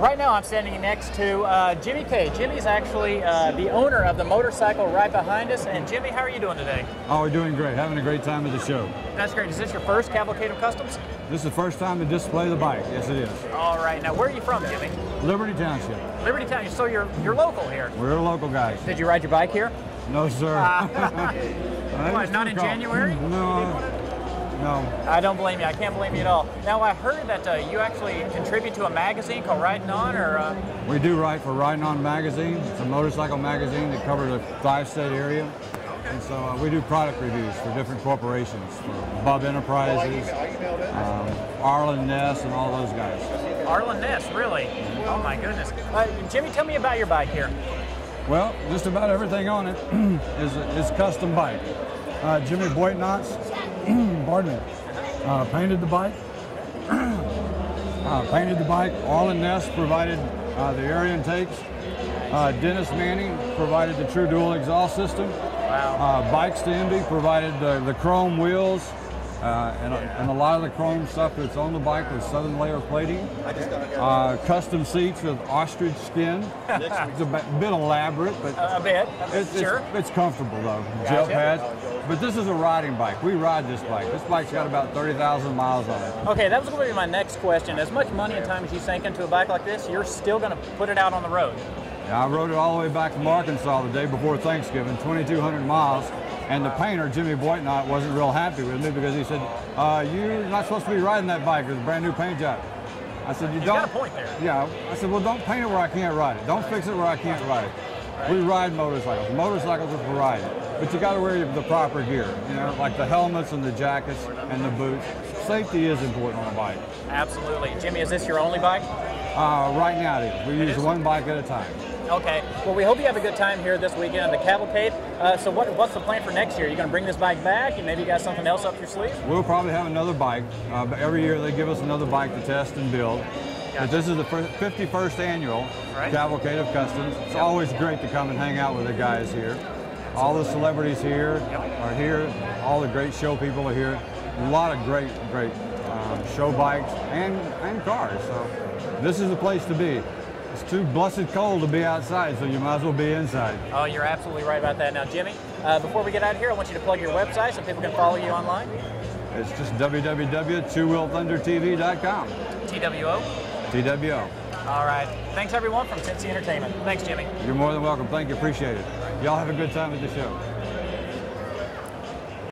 Right now, I'm standing next to uh, Jimmy K. Jimmy's actually uh, the owner of the motorcycle right behind us. And Jimmy, how are you doing today? Oh, we're doing great. Having a great time at the show. That's great. Is this your first Cavalcade of Customs? This is the first time to display the bike. Yes, it is. All right. Now, where are you from, Jimmy? Liberty Township. Liberty Township. So you're you're local here. We're local guys. Did you ride your bike here? No, sir. What, not in January? No. No. I don't blame you. I can't blame you at all. Now, I heard that uh, you actually contribute to a magazine called Riding On, or uh, We do write for Riding On Magazine. It's a motorcycle magazine that covers a five-state area. And so uh, we do product reviews for different corporations, for Bub Enterprises, um, Arlen Ness, and all those guys. Arlen Ness. Really? Oh my goodness. Uh, Jimmy, tell me about your bike here. Well, just about everything on it is is custom bike. Uh, Jimmy Boitnotz, pardon me, uh, painted the bike. uh, painted the bike. Arlen Ness provided uh, the air intakes. Uh, Dennis Manning provided the True Dual exhaust system. Wow. Uh, Bikes to Envy provided the, the chrome wheels uh, and, and a lot of the chrome stuff that's on the bike with southern layer plating. I just got it. Uh, custom seats with ostrich skin. it's a bit bit elaborate, but A bit. it's, sure. it's, it's comfortable though. Gel Gotcha. pads. But this is a riding bike. We ride this bike. This bike's got about 30,000 miles on it. Okay, that was going to be my next question. As much money and time as you sink into a bike like this, you're still going to put it out on the road. Yeah, I rode it all the way back from Arkansas the day before Thanksgiving, 2,200 miles. And the painter, Jimmy Boitnott, wasn't real happy with me because he said, uh, you're not supposed to be riding that bike. It's a brand new paint job. I said, you He's don't. got a point there. Yeah. I said, well, don't paint it where I can't ride it. Don't fix it where I can't ride it. We ride motorcycles. Motorcycles are for riding. But you got to wear the proper gear, you know, like the helmets and the jackets and the boots. Safety is important on a bike. Absolutely. Jimmy, is this your only bike? Uh, right now, it is. We use is? one bike at a time. Okay. Well, we hope you have a good time here this weekend at the Cavalcade. Uh, so, what, what's the plan for next year? You're going to bring this bike back? and maybe you got something else up your sleeve? We'll probably have another bike. Uh, but every year they give us another bike to test and build. But this is the 51st annual Right. Cavalcade of Customs. It's always great to come and hang out with the guys here. All the celebrities here are here. All the great show people are here. A lot of great, great um, show bikes and, and cars. So this is the place to be. It's too blessed cold to be outside, so you might as well be inside. Oh, you're absolutely right about that. Now, Jimmy, uh, before we get out of here, I want you to plug your website so people can follow you online. It's just www.twowheelthundertv.com. TWO. TWO. All right. Thanks, everyone, from Cincy Entertainment. Thanks, Jimmy. You're more than welcome. Thank you. Appreciate it. Y'all have a good time at the show.